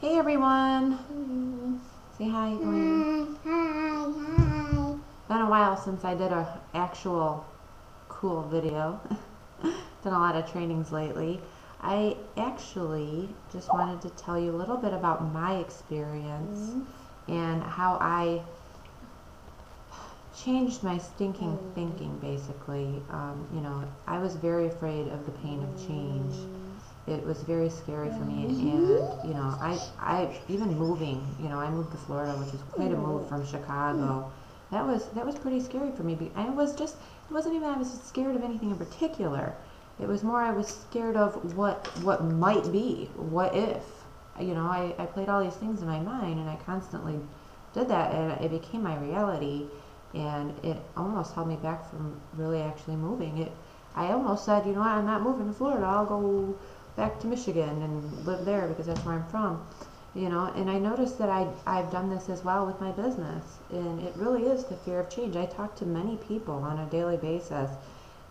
Hey everyone. Say hi. Gwen. Hi, hi. Been a while since I did a actual cool video. Done a lot of trainings lately. I actually just wanted to tell you a little bit about my experience and how I changed my stinking thinking basically. Um, you know, I was very afraid of the pain of change. It was very scary for me and you know, I I even moving, you know, I moved to Florida, which is quite a move from Chicago. That was that was pretty scary for me. I was just it wasn't even I was scared of anything in particular. It was more I was scared of what what might be, what if. You know, I, I played all these things in my mind and I constantly did that and it became my reality and it almost held me back from really actually moving. It I almost said, you know what, I'm not moving to Florida, I'll go back to Michigan and live there because that's where I'm from. You know, and I noticed that I I've done this as well with my business and it really is the fear of change. I talk to many people on a daily basis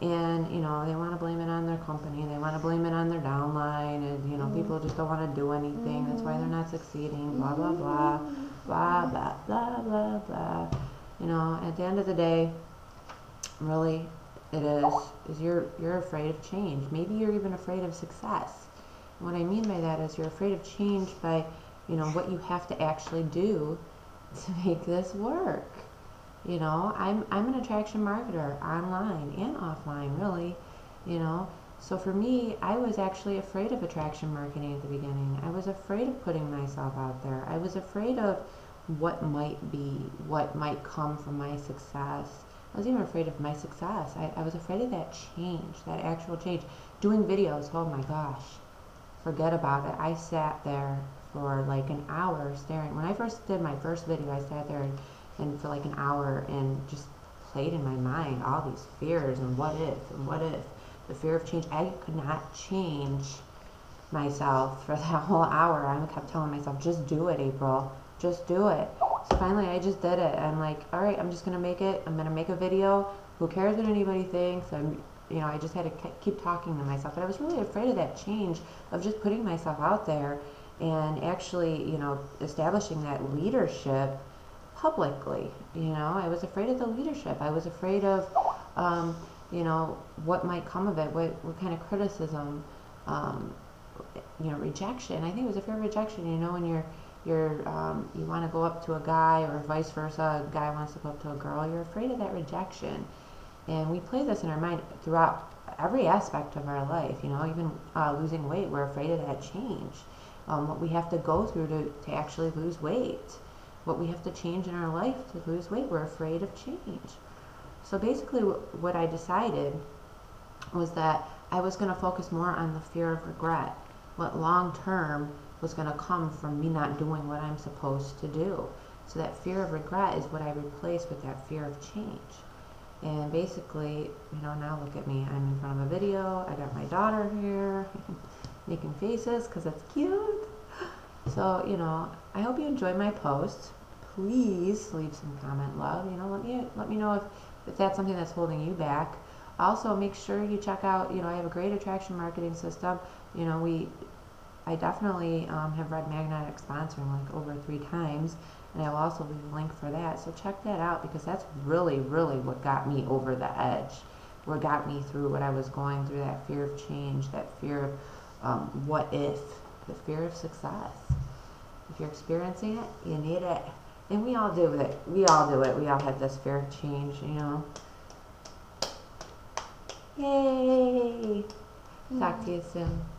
and you know they want to blame it on their company they want to blame it on their downline and you know people just don't want to do anything that's why they're not succeeding blah blah blah blah blah blah blah blah you know at the end of the day really it is is you're you're afraid of change maybe you're even afraid of success what i mean by that is you're afraid of change by you know what you have to actually do to make this work you know, I'm I'm an attraction marketer online and offline, really. You know, so for me, I was actually afraid of attraction marketing at the beginning. I was afraid of putting myself out there. I was afraid of what might be, what might come from my success. I was even afraid of my success. I, I was afraid of that change, that actual change. Doing videos, oh my gosh, forget about it. I sat there for like an hour staring. When I first did my first video, I sat there and and for like an hour and just played in my mind all these fears and what if and what if the fear of change i could not change myself for that whole hour i kept telling myself just do it april just do it finally i just did it i'm like all right i'm just gonna make it i'm gonna make a video who cares what anybody thinks i'm you know i just had to keep talking to myself but i was really afraid of that change of just putting myself out there and actually you know establishing that leadership publicly. You know, I was afraid of the leadership. I was afraid of, um, you know, what might come of it, what, what kind of criticism, um, you know, rejection. I think it was a fear of rejection. You know, when you're you're um, you want to go up to a guy or vice versa, a guy wants to go up to a girl. You're afraid of that rejection, and we play this in our mind throughout every aspect of our life. You know, even uh, losing weight, we're afraid of that change. Um, what we have to go through to, to actually lose weight what we have to change in our life to lose weight. We're afraid of change. So basically, what I decided was that I was going to focus more on the fear of regret. What long term was going to come from me not doing what I'm supposed to do. So that fear of regret is what I replaced with that fear of change. And basically, you know, now look at me. I'm in front of a video. I got my daughter here making faces because that's cute. So, you know, I hope you enjoy my post please leave some comment love. You know, let me let me know if, if that's something that's holding you back. Also, make sure you check out. You know, I have a great attraction marketing system. You know, we I definitely um, have read Magnetic sponsoring like over three times, and I will also leave a link for that. So check that out because that's really, really what got me over the edge. What got me through what I was going through, that fear of change, that fear of um, what if, the fear of success. If you're experiencing it, you need it. And we all do it. We all do it. We all have this fear of change, you know. Yay! Talk to you soon.